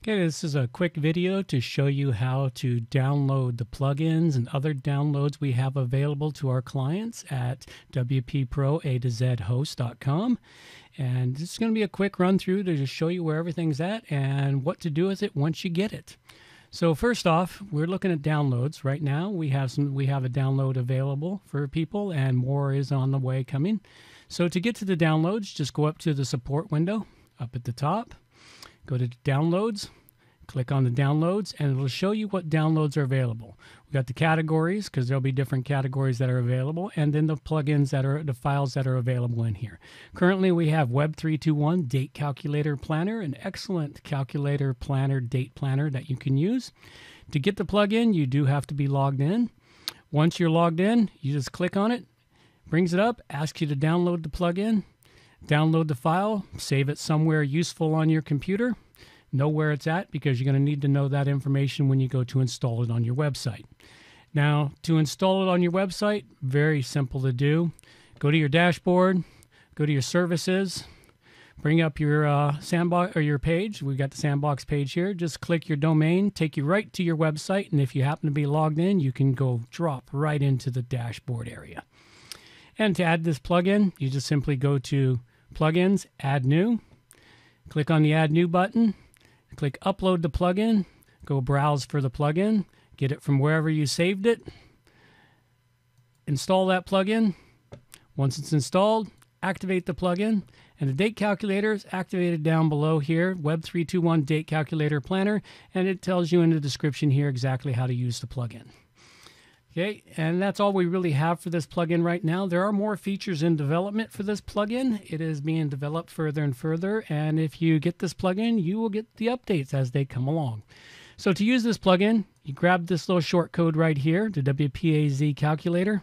Okay, this is a quick video to show you how to download the plugins and other downloads we have available to our clients at WP A to Z host.com. And this is going to be a quick run through to just show you where everything's at and what to do with it once you get it. So first off, we're looking at downloads right now. We have some we have a download available for people and more is on the way coming. So to get to the downloads, just go up to the support window up at the top Go to downloads, click on the downloads, and it'll show you what downloads are available. We got the categories because there'll be different categories that are available, and then the plugins that are the files that are available in here. Currently, we have Web 321 Date Calculator Planner, an excellent calculator planner, date planner that you can use. To get the plugin, you do have to be logged in. Once you're logged in, you just click on it, brings it up, asks you to download the plugin. Download the file, save it somewhere useful on your computer, know where it's at because you're going to need to know that information when you go to install it on your website. Now, to install it on your website, very simple to do. Go to your dashboard, go to your services, bring up your uh, sandbox or your page. We've got the sandbox page here. Just click your domain, take you right to your website, and if you happen to be logged in, you can go drop right into the dashboard area. And to add this plugin, you just simply go to Plugins, Add New. Click on the Add New button. Click Upload the plugin. Go browse for the plugin. Get it from wherever you saved it. Install that plugin. Once it's installed, activate the plugin. And the date calculator is activated down below here, Web321 Date Calculator Planner, and it tells you in the description here exactly how to use the plugin. Okay, and that's all we really have for this plugin right now. There are more features in development for this plugin. It is being developed further and further, and if you get this plugin, you will get the updates as they come along. So to use this plugin, you grab this little short code right here, the WPAZ calculator.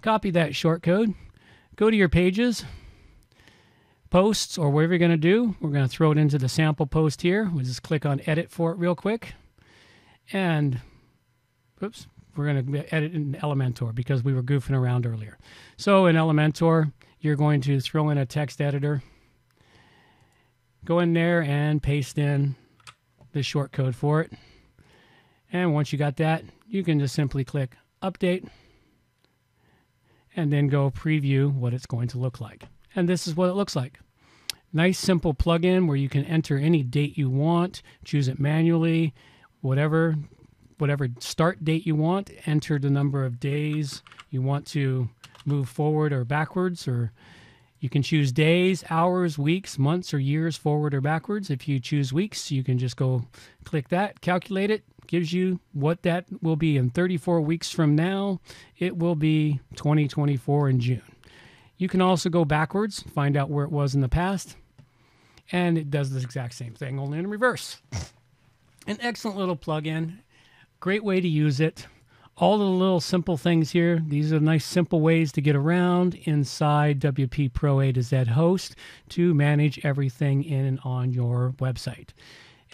Copy that short code. Go to your pages, posts, or whatever you're going to do. We're going to throw it into the sample post here. We'll just click on edit for it real quick. And, oops, we're going to edit in Elementor because we were goofing around earlier. So in Elementor, you're going to throw in a text editor, go in there and paste in the short code for it. And once you got that, you can just simply click Update and then go preview what it's going to look like. And this is what it looks like. Nice simple plugin where you can enter any date you want, choose it manually, whatever whatever start date you want, enter the number of days you want to move forward or backwards, or you can choose days, hours, weeks, months, or years forward or backwards. If you choose weeks, you can just go click that, calculate it, gives you what that will be in 34 weeks from now. It will be 2024 in June. You can also go backwards, find out where it was in the past, and it does the exact same thing, only in reverse. An excellent little plugin. Great way to use it. All the little simple things here, these are nice simple ways to get around inside WP Pro A to Z host to manage everything in and on your website.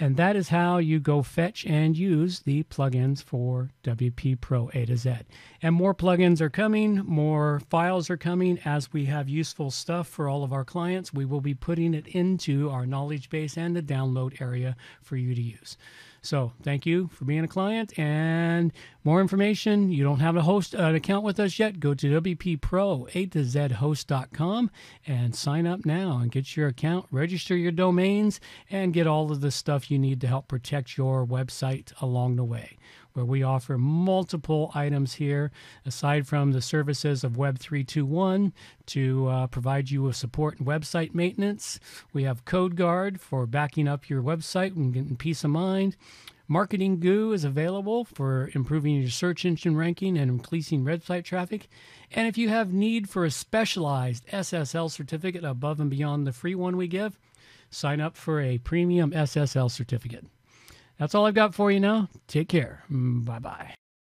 And that is how you go fetch and use the plugins for WP Pro A to Z. And more plugins are coming, more files are coming as we have useful stuff for all of our clients. We will be putting it into our knowledge base and the download area for you to use. So thank you for being a client and more information. You don't have a host an account with us yet. Go to WP Pro A to Z host.com and sign up now and get your account, register your domains, and get all of the stuff you need to help protect your website along the way where we offer multiple items here, aside from the services of Web 321 to uh, provide you with support and website maintenance. We have CodeGuard for backing up your website and getting peace of mind. Marketing Goo is available for improving your search engine ranking and increasing website traffic. And if you have need for a specialized SSL certificate above and beyond the free one we give, sign up for a premium SSL certificate. That's all I've got for you now. Take care. Bye bye.